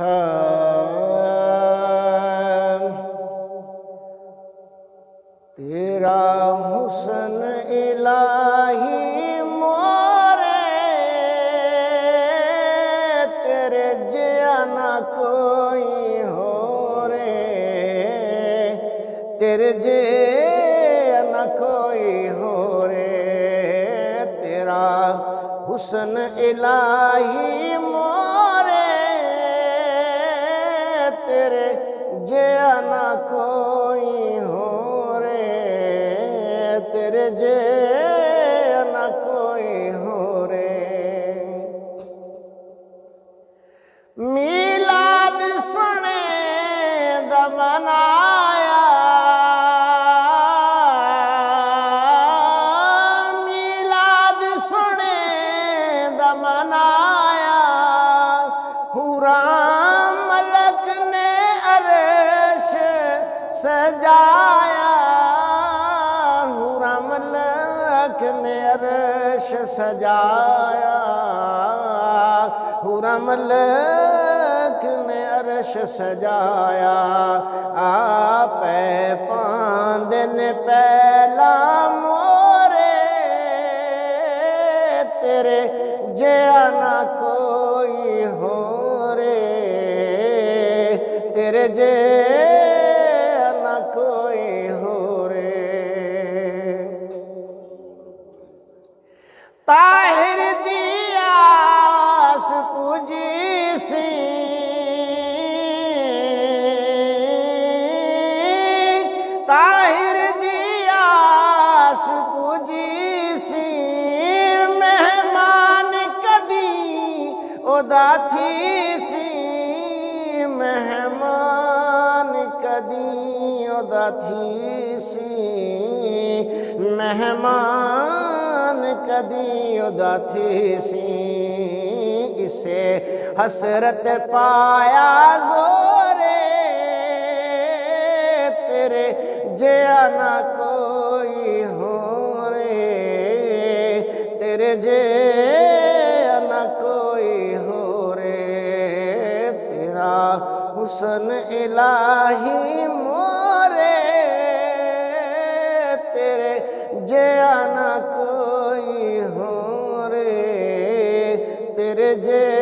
ہاں۔ تیرا حسن الہی مورے تیرے جیا نہ کوئی ہو رے تیرے جیا نہ کوئی ہو رے تیرا حسن الہی مورے تیرے جیا نہ کوئی ہو رے تیرے جیا نہ کوئی ہو رے میلاد سنے دا منایا سجایا حرام ملک نے عرش سجایا حرام ملک نے عرش سجایا آپ پاندن پہلا مورے تیرے جیا نہ کوئی ہو رے تیرے جیا کدی ادا تھی سی مہمان کدی ادا تھی سی مہمان کدی ادا تھی سی اسے حسرت پایا زورے تیرے جیا نہ کوئی ہو رے، تیرے جیا হুসন ইলাহি মোরে তেরে যে আনা কই হরে তেরে যে